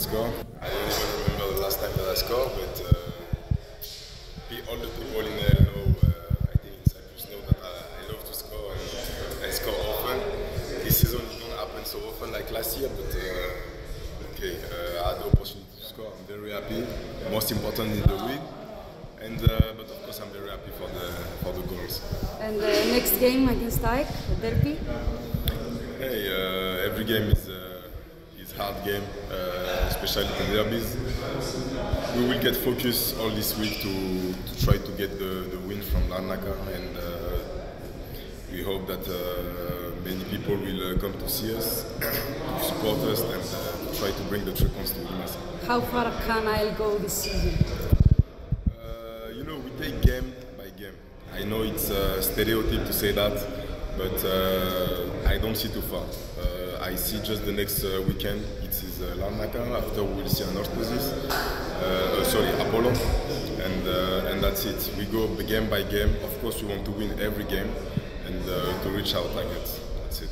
score. I don't even remember the last time that I scored, but uh, all the people in there know. Uh, I think in Cyprus know that I, I, love to score and I score often. This season it don't happen so often like last year, but uh, okay, uh, I had the opportunity to score. I'm very happy. Most important in the week. And, uh, but of course, I'm very happy for the for the goals. And the next game against the derby. Hey, uh, every game is uh, is hard game, uh, especially the derbies. We will get focused all this week to, to try to get the, the win from Larnaca, and uh, we hope that uh, many people will come to see us, to support us, and try to bring the three points to Limassol. How far can I go this season? you know, we take game by game. I know it's a stereotype to say that, but uh, I don't see too far. Uh, I see just the next uh, weekend. It is uh, Larnaca. After we'll see Anorthosis. Uh, sorry, Apollo, and uh, and that's it. We go game by game. Of course, we want to win every game and uh, to reach our targets. That's it.